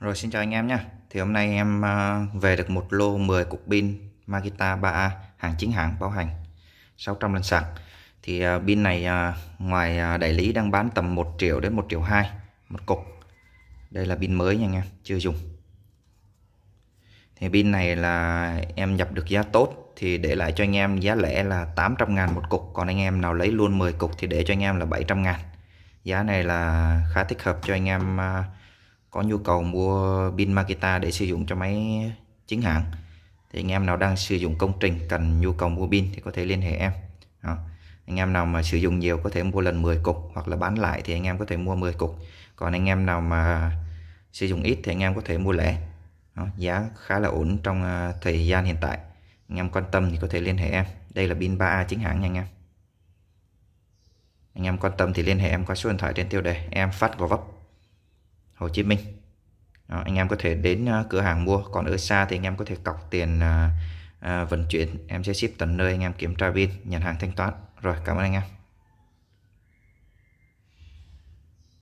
Rồi, xin chào anh em nhé. Thì hôm nay em à, về được một lô 10 cục pin Makita 3A hàng chính hãng bảo hành 600 lần sạc. Thì à, pin này à, ngoài đại lý đang bán tầm 1 triệu đến 1 triệu 2 một cục. Đây là pin mới nha anh em, chưa dùng. Thì pin này là em nhập được giá tốt Thì để lại cho anh em giá lẻ là 800 ngàn một cục. Còn anh em nào lấy luôn 10 cục thì để cho anh em là 700 ngàn. Giá này là khá thích hợp cho anh em có nhu cầu mua pin Makita để sử dụng cho máy chính hãng, thì anh em nào đang sử dụng công trình cần nhu cầu mua pin thì có thể liên hệ em. Đó. anh em nào mà sử dụng nhiều có thể mua lần 10 cục hoặc là bán lại thì anh em có thể mua 10 cục. Còn anh em nào mà sử dụng ít thì anh em có thể mua lẻ. Đó. giá khá là ổn trong à, thời gian hiện tại. Anh em quan tâm thì có thể liên hệ em. Đây là pin 3A chính hãng nha anh em. Anh em quan tâm thì liên hệ em qua số điện thoại trên tiêu đề. Em phát gò vấp. Hồ Chí Minh. Đó, anh em có thể đến uh, cửa hàng mua. Còn ở xa thì anh em có thể cọc tiền uh, uh, vận chuyển. Em sẽ ship tận nơi anh em kiểm tra pin nhận hàng thanh toán. Rồi cảm ơn anh em.